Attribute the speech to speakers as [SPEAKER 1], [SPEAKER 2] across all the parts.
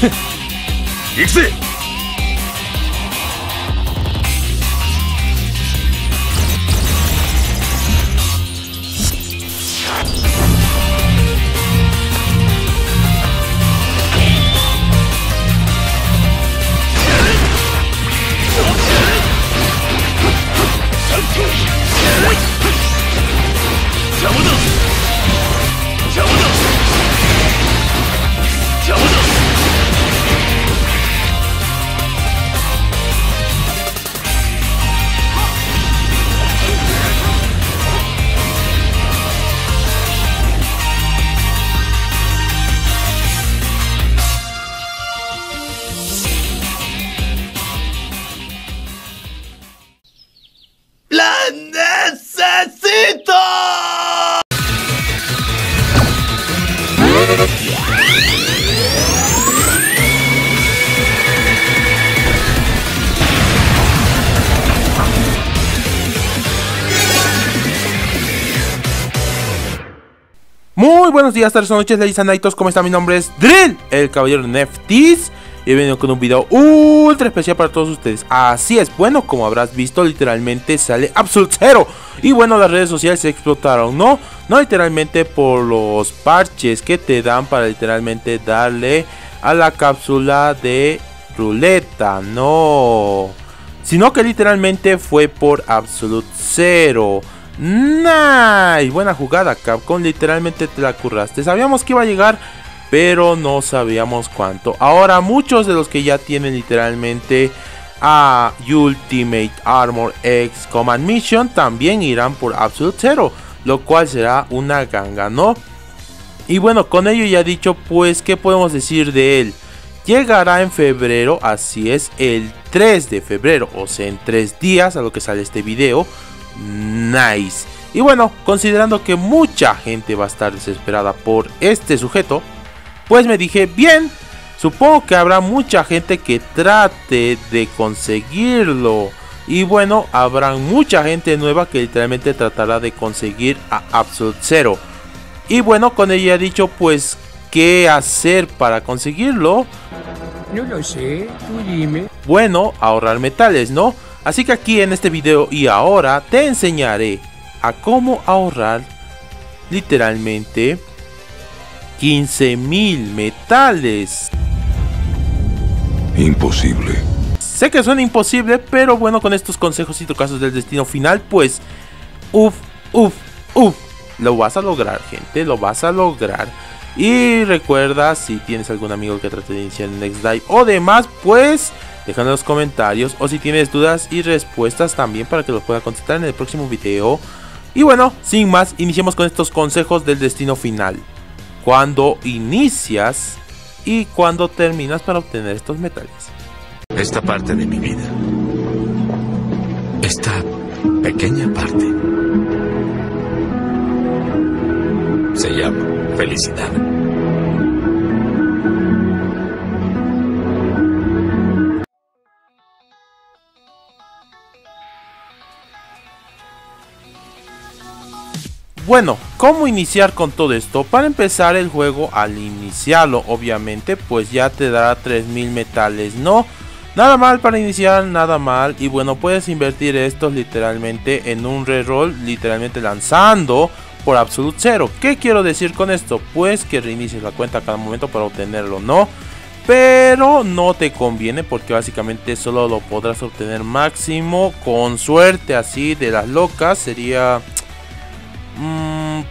[SPEAKER 1] 行くぜ
[SPEAKER 2] Buenos días, tardes noches, ladies and Nightos, ¿cómo están? Mi nombre es Drill, el caballero Neftis Y he venido con un video ultra especial para todos ustedes Así es, bueno, como habrás visto, literalmente sale Absolute Zero Y bueno, las redes sociales se explotaron, ¿no? No literalmente por los parches que te dan para literalmente darle a la cápsula de ruleta, no Sino que literalmente fue por Absolute Zero Nice, buena jugada Capcom, literalmente te la curraste. Sabíamos que iba a llegar, pero no sabíamos cuánto. Ahora muchos de los que ya tienen literalmente a Ultimate Armor X Command Mission también irán por Absolute Zero, lo cual será una ganga, ¿no? Y bueno, con ello ya dicho, pues, ¿qué podemos decir de él? Llegará en febrero, así es, el 3 de febrero, o sea, en 3 días a lo que sale este video. Nice. Y bueno, considerando que mucha gente va a estar desesperada por este sujeto, pues me dije, bien, supongo que habrá mucha gente que trate de conseguirlo. Y bueno, habrá mucha gente nueva que literalmente tratará de conseguir a Absolute Zero. Y bueno, con ella he dicho, pues, ¿qué hacer para conseguirlo?
[SPEAKER 3] No lo sé, tú dime.
[SPEAKER 2] Bueno, ahorrar metales, ¿no? Así que aquí en este video y ahora te enseñaré a cómo ahorrar literalmente 15.000 metales.
[SPEAKER 1] Imposible.
[SPEAKER 2] Sé que suena imposible, pero bueno, con estos consejos y casos del destino final, pues, uff, uff, uff, lo vas a lograr, gente, lo vas a lograr. Y recuerda, si tienes algún amigo que trate de iniciar el Next Dive o demás, pues en los comentarios. O si tienes dudas y respuestas también para que los pueda contestar en el próximo video. Y bueno, sin más, iniciemos con estos consejos del destino final. Cuando inicias y cuando terminas para obtener estos metales.
[SPEAKER 4] Esta parte de mi vida. Esta pequeña parte. Se llama felicidad.
[SPEAKER 2] Bueno, ¿cómo iniciar con todo esto? Para empezar el juego al iniciarlo, obviamente, pues ya te dará 3000 metales, ¿no? Nada mal para iniciar, nada mal. Y bueno, puedes invertir estos literalmente en un reroll, literalmente lanzando por Absolute Zero. ¿Qué quiero decir con esto? Pues que reinicies la cuenta a cada momento para obtenerlo, ¿no? Pero no te conviene porque básicamente solo lo podrás obtener máximo con suerte así de las locas. Sería... Mm,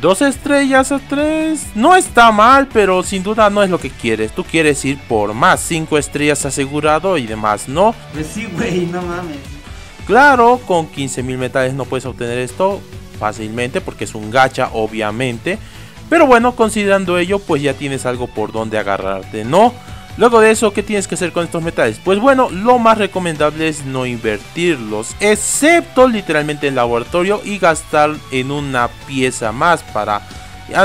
[SPEAKER 2] dos estrellas a tres. No está mal, pero sin duda no es lo que quieres. Tú quieres ir por más. Cinco estrellas asegurado y demás, ¿no?
[SPEAKER 5] Pues sí, güey, no mames.
[SPEAKER 2] Claro, con 15.000 metales no puedes obtener esto fácilmente porque es un gacha, obviamente. Pero bueno, considerando ello, pues ya tienes algo por donde agarrarte, ¿no? Luego de eso, ¿qué tienes que hacer con estos metales? Pues bueno, lo más recomendable es no invertirlos, excepto literalmente en laboratorio y gastar en una pieza más para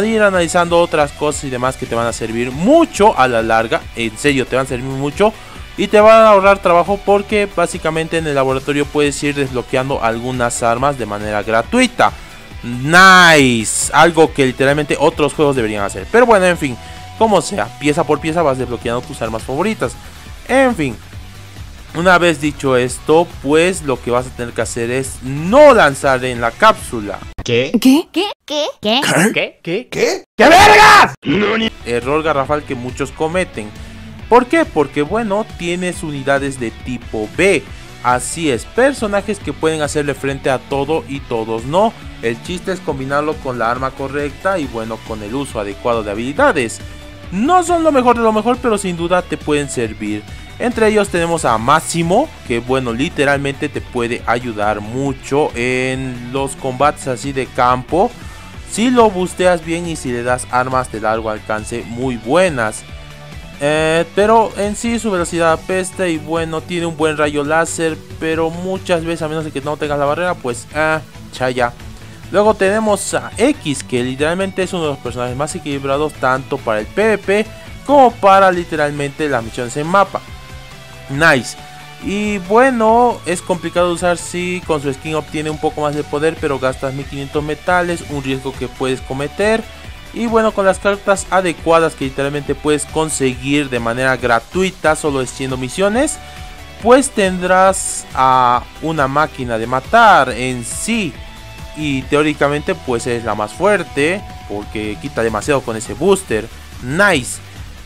[SPEAKER 2] ir analizando otras cosas y demás que te van a servir mucho a la larga. En serio, te van a servir mucho y te van a ahorrar trabajo porque básicamente en el laboratorio puedes ir desbloqueando algunas armas de manera gratuita. Nice, algo que literalmente otros juegos deberían hacer. Pero bueno, en fin. Como sea, pieza por pieza vas desbloqueando tus armas favoritas. En fin, una vez dicho esto, pues lo que vas a tener que hacer es no lanzar en la cápsula.
[SPEAKER 6] ¿Qué?
[SPEAKER 7] ¿Qué? ¿Qué? ¿Qué? ¿Qué?
[SPEAKER 6] ¿Qué? ¿Qué?
[SPEAKER 5] ¿Qué?
[SPEAKER 2] Error garrafal que muchos cometen. ¿Por qué? Porque bueno, tienes unidades de tipo B. Así es, personajes que pueden hacerle frente a todo y todos no. El chiste es combinarlo con la arma correcta y bueno, con el uso adecuado de habilidades. No son lo mejor de lo mejor, pero sin duda te pueden servir. Entre ellos tenemos a Máximo, que bueno, literalmente te puede ayudar mucho en los combates así de campo. Si lo busteas bien y si le das armas de largo alcance muy buenas. Eh, pero en sí su velocidad apesta y bueno, tiene un buen rayo láser, pero muchas veces a menos de que no tengas la barrera, pues ah, chaya. Luego tenemos a X, que literalmente es uno de los personajes más equilibrados tanto para el PvP como para literalmente las misiones en mapa. Nice. Y bueno, es complicado usar si con su skin obtiene un poco más de poder, pero gastas 1500 metales, un riesgo que puedes cometer. Y bueno, con las cartas adecuadas que literalmente puedes conseguir de manera gratuita, solo haciendo misiones, pues tendrás a una máquina de matar en sí. Y teóricamente pues es la más fuerte, porque quita demasiado con ese booster. Nice.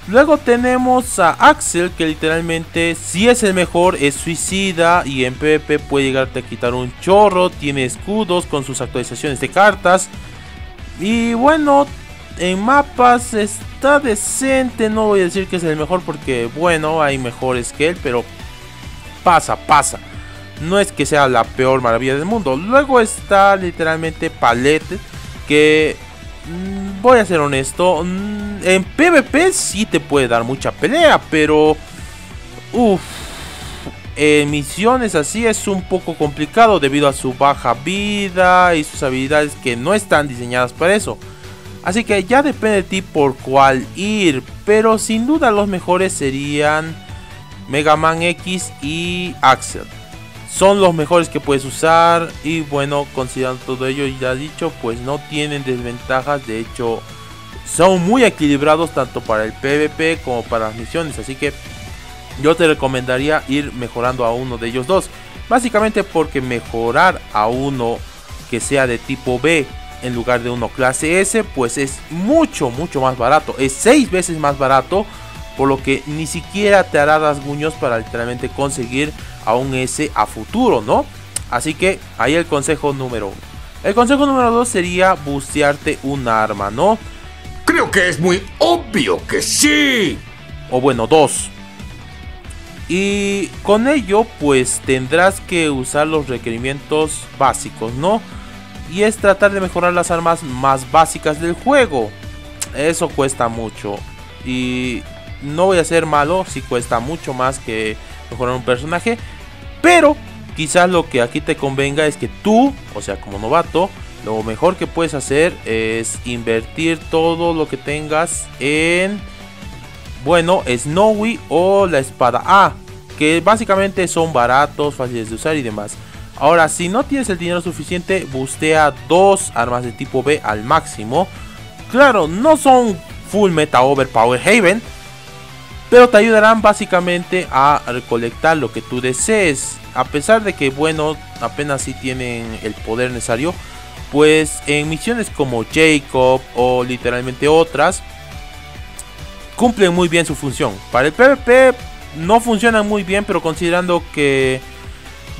[SPEAKER 2] Luego tenemos a Axel que literalmente si es el mejor es suicida y en PvP puede llegarte a quitar un chorro, tiene escudos con sus actualizaciones de cartas. Y bueno, en mapas está decente, no voy a decir que es el mejor porque bueno, hay mejores que él, pero pasa, pasa. No es que sea la peor maravilla del mundo. Luego está literalmente Palette que mm, voy a ser honesto, mm, en PvP sí te puede dar mucha pelea, pero uff, en misiones así es un poco complicado debido a su baja vida y sus habilidades que no están diseñadas para eso. Así que ya depende de ti por cuál ir, pero sin duda los mejores serían Mega Man X y Axel. Son los mejores que puedes usar y bueno, considerando todo ello ya dicho, pues no tienen desventajas, de hecho son muy equilibrados tanto para el PvP como para las misiones. Así que yo te recomendaría ir mejorando a uno de ellos dos. Básicamente porque mejorar a uno que sea de tipo B en lugar de uno clase S, pues es mucho, mucho más barato. Es 6 veces más barato. Por lo que ni siquiera te hará rasguños para literalmente conseguir a un S a futuro, ¿no? Así que ahí el consejo número 1. El consejo número 2 sería bustearte un arma, ¿no?
[SPEAKER 1] Creo que es muy obvio que sí.
[SPEAKER 2] O bueno, dos. Y con ello pues tendrás que usar los requerimientos básicos, ¿no? Y es tratar de mejorar las armas más básicas del juego. Eso cuesta mucho. Y no voy a ser malo si cuesta mucho más que mejorar un personaje. Pero quizás lo que aquí te convenga es que tú, o sea como novato, lo mejor que puedes hacer es invertir todo lo que tengas en, bueno, Snowy o la espada A, que básicamente son baratos, fáciles de usar y demás. Ahora, si no tienes el dinero suficiente, bustea dos armas de tipo B al máximo. Claro, no son full meta overpower haven, pero te ayudarán básicamente a recolectar lo que tú desees. A pesar de que, bueno, apenas si tienen el poder necesario, pues en misiones como Jacob o literalmente otras, cumplen muy bien su función. Para el PvP no funcionan muy bien, pero considerando que,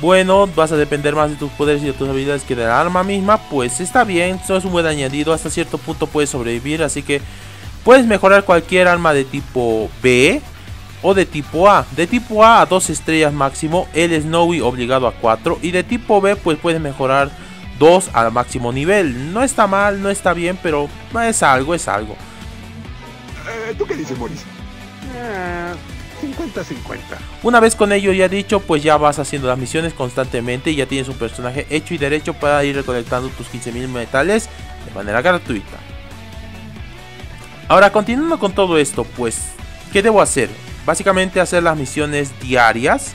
[SPEAKER 2] bueno, vas a depender más de tus poderes y de tus habilidades que de la arma misma, pues está bien, eso es un buen añadido, hasta cierto punto puedes sobrevivir, así que puedes mejorar cualquier arma de tipo B o de tipo A. De tipo A a 2 estrellas máximo, el Snowy obligado a 4 y de tipo B pues puedes mejorar 2 al máximo nivel. No está mal, no está bien, pero es algo, es algo.
[SPEAKER 1] Eh, ¿Tú qué dices, Maurice? 50-50.
[SPEAKER 2] Una vez con ello ya dicho, pues ya vas haciendo las misiones constantemente y ya tienes un personaje hecho y derecho para ir recolectando tus 15.000 metales de manera gratuita. Ahora, continuando con todo esto, pues, ¿qué debo hacer? Básicamente hacer las misiones diarias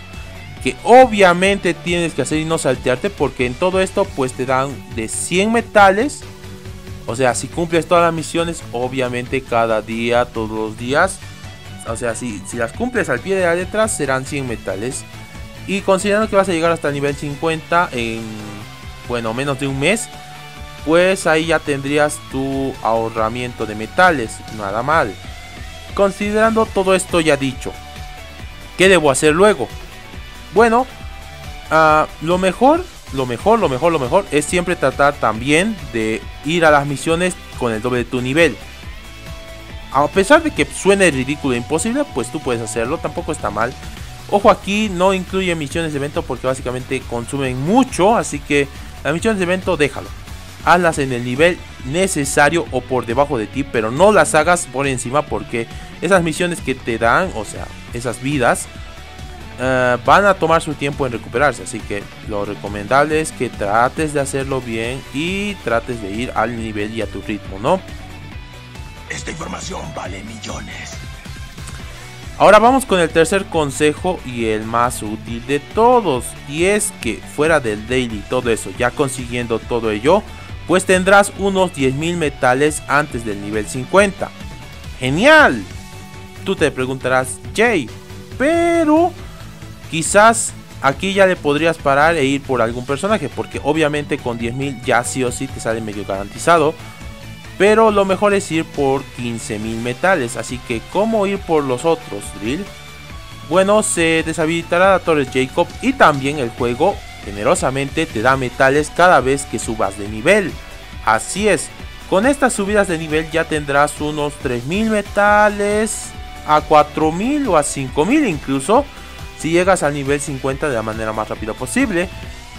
[SPEAKER 2] que obviamente tienes que hacer y no saltearte porque en todo esto pues te dan de 100 metales O sea, si cumples todas las misiones, obviamente cada día, todos los días. O sea, si, si las cumples al pie de la letra, serán 100 metales. Y considerando que vas a llegar hasta el nivel 50 en, bueno, menos de un mes, pues ahí ya tendrías tu ahorramiento de metales. Nada mal. Considerando todo esto ya dicho, ¿qué debo hacer luego? Bueno, ah, lo mejor lo mejor, lo mejor, lo mejor es siempre tratar también de ir a las misiones con el doble de tu nivel. A pesar de que suene ridículo e imposible, pues tú puedes hacerlo, tampoco está mal. Ojo aquí, no incluye misiones de evento porque básicamente consumen mucho, así que las misiones de evento déjalo. Hazlas en el nivel necesario o por debajo de ti, pero no las hagas por encima porque esas misiones que te dan, o sea, esas vidas, eh, van a tomar su tiempo en recuperarse. Así que lo recomendable es que trates de hacerlo bien y trates de ir al nivel y a tu ritmo, ¿no?
[SPEAKER 1] Esta información vale millones.
[SPEAKER 2] Ahora vamos con el tercer consejo y el más útil de todos. Y es que fuera del daily todo eso, ya consiguiendo todo ello, pues tendrás unos 10.000 metales antes del nivel 50. ¡Genial! Tú te preguntarás, Jay, pero Quizás aquí ya le podrías parar e ir por algún personaje, porque obviamente con 10.000 ya sí o sí te sale medio garantizado. Pero lo mejor es ir por 15.000 metales, así que ¿cómo ir por los otros, Drill? Bueno, se deshabilitará la Torres Jacob y también el juego generosamente te da metales cada vez que subas de nivel. Así es, con estas subidas de nivel ya tendrás unos 3.000 metales, a 4.000 o a 5.000 incluso si llegas al nivel 50 de la manera más rápida posible.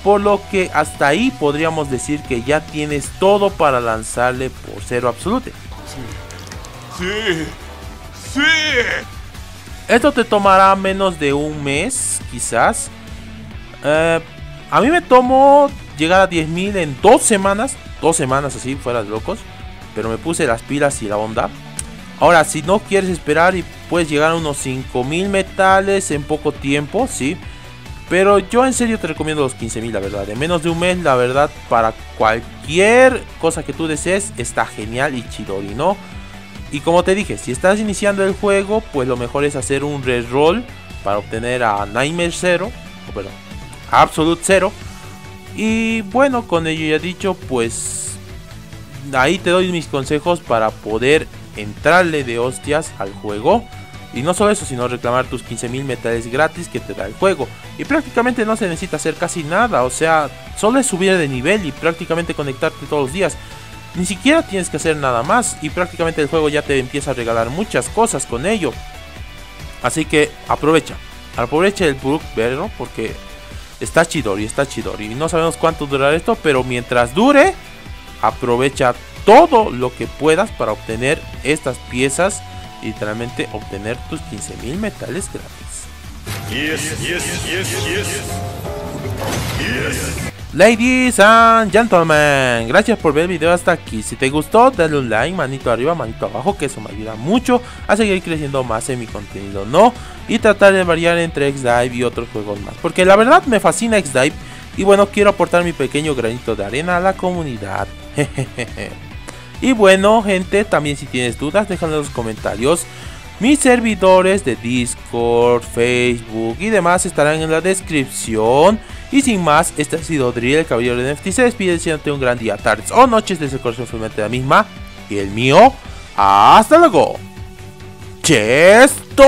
[SPEAKER 2] Por lo que hasta ahí podríamos decir que ya tienes todo para lanzarle por cero absoluto.
[SPEAKER 1] Sí, sí,
[SPEAKER 2] Esto te tomará menos de un mes, quizás. Eh, a mí me tomó llegar a 10.000 en dos semanas. Dos semanas así, fuera de locos. Pero me puse las pilas y la onda. Ahora, si no quieres esperar y puedes llegar a unos 5000 metales en poco tiempo, sí. Pero yo en serio te recomiendo los 15000, la verdad. En menos de un mes, la verdad, para cualquier cosa que tú desees, está genial y chidori, ¿no? Y como te dije, si estás iniciando el juego, pues lo mejor es hacer un reroll para obtener a Nightmare 0, o perdón, Absolute 0. Y bueno, con ello ya dicho, pues ahí te doy mis consejos para poder entrarle de hostias al juego. Y no solo eso, sino reclamar tus 15.000 metales gratis que te da el juego. Y prácticamente no se necesita hacer casi nada, o sea, solo es subir de nivel y prácticamente conectarte todos los días. Ni siquiera tienes que hacer nada más y prácticamente el juego ya te empieza a regalar muchas cosas con ello. Así que aprovecha, aprovecha el Brook Verro porque está chidori, está chidori. Y no sabemos cuánto durará esto, pero mientras dure, aprovecha todo lo que puedas para obtener estas piezas y literalmente obtener tus 15.000 metales gratis. Ladies and gentlemen, gracias por ver el video hasta aquí. Si te gustó, dale un like, manito arriba, manito abajo, que eso me ayuda mucho a seguir creciendo más en mi contenido, ¿no? Y tratar de variar entre X-Dive y otros juegos más. Porque la verdad me fascina X-Dive y bueno, quiero aportar mi pequeño granito de arena a la comunidad. Y bueno, gente, también si tienes dudas, déjalo en los comentarios. Mis servidores de Discord, Facebook y demás estarán en la descripción. Y sin más, este ha sido Drill, el caballero de NFT. Se despide deseándote un gran día, tardes o noches desde el corazón de la misma. Y el mío, hasta luego. ¡Chesto!